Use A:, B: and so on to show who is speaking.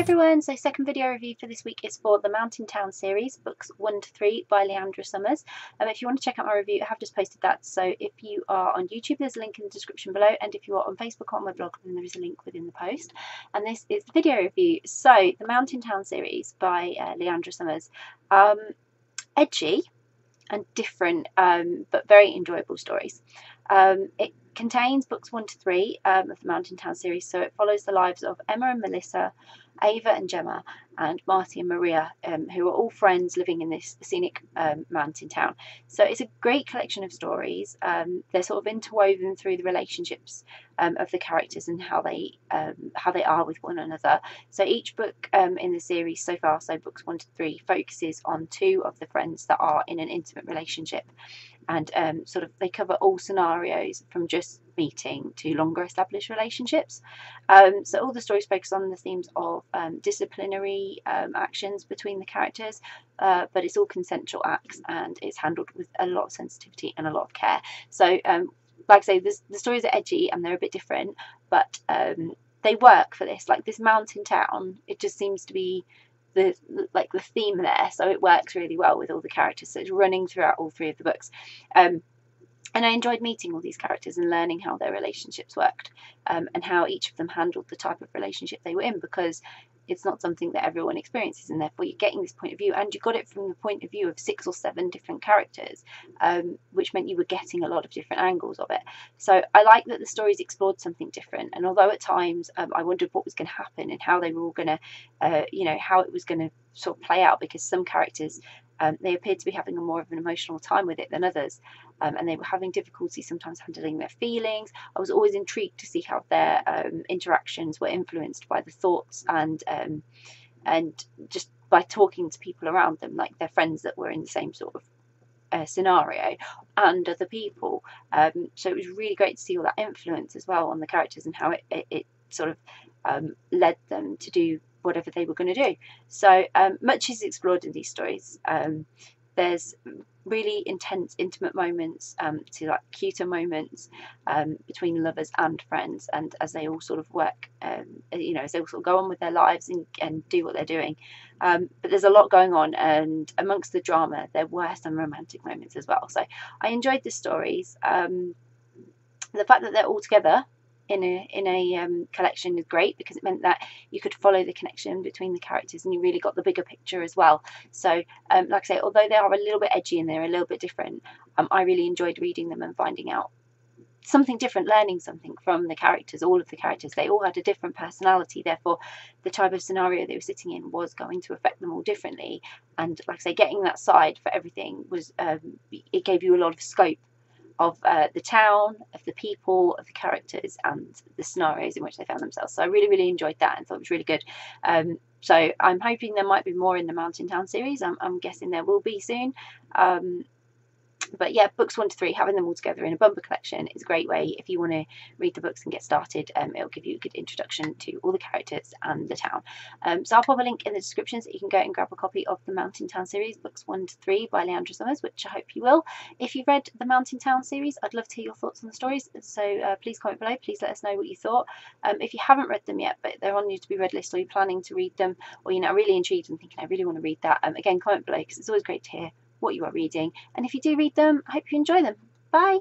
A: everyone, so second video review for this week is for the Mountain Town series, books 1 to 3 by Leandra Summers. Um, if you want to check out my review, I have just posted that, so if you are on YouTube, there's a link in the description below, and if you are on Facebook or on my blog, then there is a link within the post. And this is the video review. So, the Mountain Town series by uh, Leandra Summers. Um, edgy and different, um, but very enjoyable stories. Um, it contains books one to three um, of the Mountain Town series, so it follows the lives of Emma and Melissa, Ava and Gemma, and Marty and Maria, um, who are all friends living in this scenic um, mountain town. So it's a great collection of stories. Um, they're sort of interwoven through the relationships um, of the characters and how they um, how they are with one another. So each book in the series so far, so books one to three, focuses on two of the friends that are in an intimate relationship, and sort of they cover all scenarios from just meeting to longer established relationships. Um, so all the stories focus on the themes of um, disciplinary um, actions between the characters, uh, but it's all consensual acts and it's handled with a lot of sensitivity and a lot of care. So um, like I say, this, the stories are edgy and they're a bit different, but um, they work for this. Like this mountain town, it just seems to be the like the theme there, so it works really well with all the characters. So it's running throughout all three of the books. Um, and I enjoyed meeting all these characters and learning how their relationships worked um, and how each of them handled the type of relationship they were in because it's not something that everyone experiences and therefore you're getting this point of view and you got it from the point of view of six or seven different characters um, which meant you were getting a lot of different angles of it. So i like that the stories explored something different and although at times um, i wondered what was going to happen and how they were all going to uh, you know how it was going to sort of play out because some characters um, they appeared to be having a more of an emotional time with it than others, um, and they were having difficulty sometimes handling their feelings. I was always intrigued to see how their um, interactions were influenced by the thoughts and um, and just by talking to people around them, like their friends that were in the same sort of uh, scenario and other people. Um, so it was really great to see all that influence as well on the characters and how it, it, it sort of um, led them to do whatever they were going to do. So um, much is explored in these stories. Um, there's really intense, intimate moments um, to like cuter moments um, between lovers and friends, and as they all sort of work, um, you know, as they all sort of go on with their lives and, and do what they're doing. Um, but there's a lot going on, and amongst the drama, there were some romantic moments as well. So I enjoyed the stories. the fact that they're all together in a in a um, collection is great because it meant that you could follow the connection between the characters and you really got the bigger picture as well. So, um, like I say, although they are a little bit edgy and they're a little bit different, um, I really enjoyed reading them and finding out something different, learning something from the characters. All of the characters, they all had a different personality. Therefore, the type of scenario they were sitting in was going to affect them all differently. And like I say, getting that side for everything was um, it gave you a lot of scope of uh, the town, of the people, of the characters, and the scenarios in which they found themselves. So I really, really enjoyed that and thought it was really good. Um, so I'm hoping there might be more in the Mountain Town series. I'm, I'm guessing there will be soon. Um, but yeah, books one to three, having them all together in a bumper collection is a great way if you want to read the books and get started. Um, it'll give you a good introduction to all the characters and the town. Um, so I'll pop a link in the description so you can go and grab a copy of the Mountain Town series, books one to three by Leandra Summers, which I hope you will. If you've read the Mountain Town series, I'd love to hear your thoughts on the stories. So uh, please comment below. Please let us know what you thought. Um, if you haven't read them yet, but they're on your to be read list, or you're planning to read them, or you know, really intrigued and thinking I really want to read that, um, again, comment below because it's always great to hear what you are reading. And if you do read them, I hope you enjoy them. Bye!